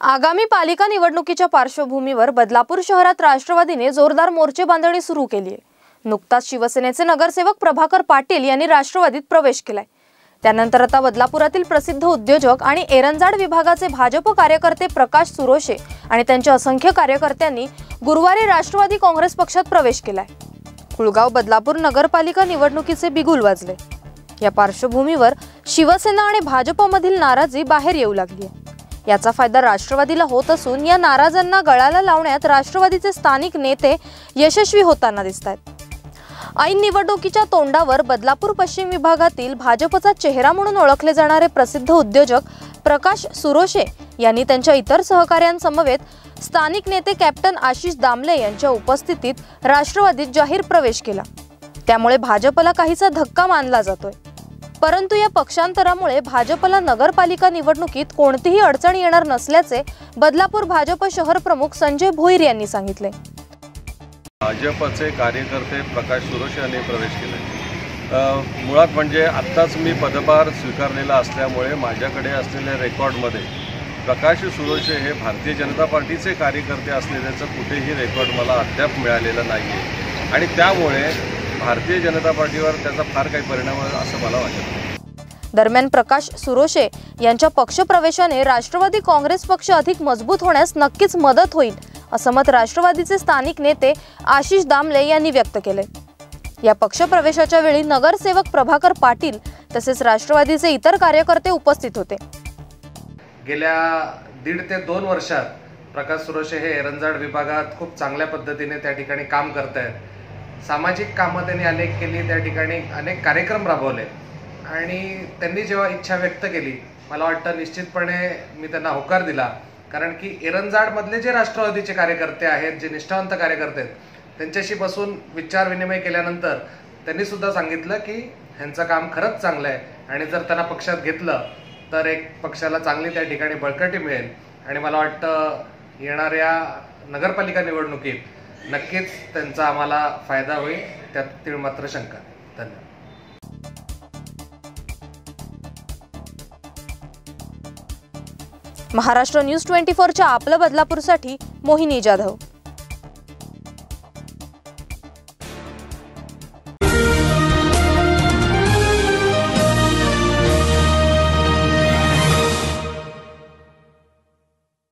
आगामी पालिका निवडणुकीच्या पार्श्वभूमीवर बदलापूर शहरात राष्ट्रवादीने जोरदार मोर्चे बांधणी सुरू केली आहे. नुकताच शिवसेनेचे नगरसेवक प्रभाकर पाटील यांनी राष्ट्रवादीत प्रवेश केलाय. त्यानंतर आता बदलापुरातील प्रसिद्ध उद्योजक आणि एरंजाड विभागाचे भाजप कार्यकर्ते प्रकाश सुरोशे आणि त्यांच्या असंख्य कार्यकर्त्यांनी गुरुवारी राष्ट्रवादी काँग्रेस पक्षात प्रवेश केलाय. कुळगाव बदलापूर नगरपालिका निवडणुकीचे बिगुल वाजले. या पार्श्वभूमीवर शिवसेना आणि भाजपमधील नाराजी बाहेर येऊ लागली आहे. याचा फायदा राष्ट्रवादीला होत असून या नाराजांना गळाला लावण्यात राष्ट्रवादीचे स्थानिक नेते यशस्वी होताना दिसत आहेत ऐन निवडणुकीच्या तोंडावर बदलापूर पश्चिम विभागातील भाजपचा चेहरा म्हणून ओळखले जाणारे प्रसिद्ध उद्योजक प्रकाश सुरोशे यांनी त्यांच्या इतर सहकाऱ्यांसमवेत स्थानिक नेते कॅप्टन आशिष दामले यांच्या उपस्थितीत राष्ट्रवादीत जाहीर प्रवेश केला. त्यामुळे भाजपला काहीसा धक्का मानला जातोय. परंतु या पक्षांतरामुळे भाजपला नगरपालिका निवडणुकीत कोणतीही अडचण येणार नसल्याचे बदलापूर भाजप शहर प्रमुख संजय भोईर यांनी सांगितले. भाजपचे कार्यकर्ते प्रकाश सुरोश यांनी प्रवेश केले मुळात म्हणजे आत्ताच मी पदभार स्वीकारलेला असल्यामुळे माझ्याकडे असलेल्या रेकॉर्डमध्ये प्रकाश सुरोशे हे भारतीय जनता पार्टीचे कार्यकर्ते असलेल्याचं कुठेही रेकॉर्ड मला अद्याप मिळालेलं नाही आहे आणि त्यामुळे भारतीय जनता पार्टीवर त्याचा फार काही परिणाम होईल असं मला वाटत. नाही दरम्यान प्रकाश सुरोशे यांच्या पक्षप्रवेशाने राष्ट्रवादी काँग्रेस पक्ष अधिक मजबूत होण्यास नक्कीच मदत होईल असं मत राष्ट्रवादीचे स्थानिक नेते आशिष दामले यांनी व्यक्त केले या पक्षप्रवेशाच्या वेळी नगरसेवक प्रभाकर पाटील तसेच राष्ट्रवादीचे इतर कार्यकर्ते उपस्थित होते. गेल्या दीड ते दोन वर्षात प्रकाश सुरोशे हे एरंजाड विभागात खूप चांगल्या पद्धतीने त्या ठिकाणी काम करत आहेत सामाजिक कामं त्यांनी अनेक केली त्या ठिकाणी अनेक कार्यक्रम राबवले. आणि त्यांनी जेव्हा इच्छा व्यक्त केली मला वाटतं निश्चितपणे मी त्यांना होकार दिला. कारण की एरंजाडमधले जे राष्ट्रवादीचे कार्यकर्ते आहेत जे निष्ठावंत कार्यकर्ते आहेत त्यांच्याशी बसून विचार विनिमय केल्यानंतर त्यांनी सुद्धा सांगितलं की ह्यांचं काम खरंच चांगलं आहे. आणि जर त्यांना पक्षात घेतलं तर एक पक्षाला चांगली त्या ठिकाणी बळकटी मिळेल. आणि मला वाटतं येणाऱ्या नगरपालिका निवडणुकीत नक्कीच त्यांचा आम्हाला फायदा होईल. त्यात तीळ मात्र शंका नाही. धन्यवाद. महाराष्ट्र न्यूज ट्वेंटी फोरच्या आपलं बदलापूरसाठी मोहिनी जाधव.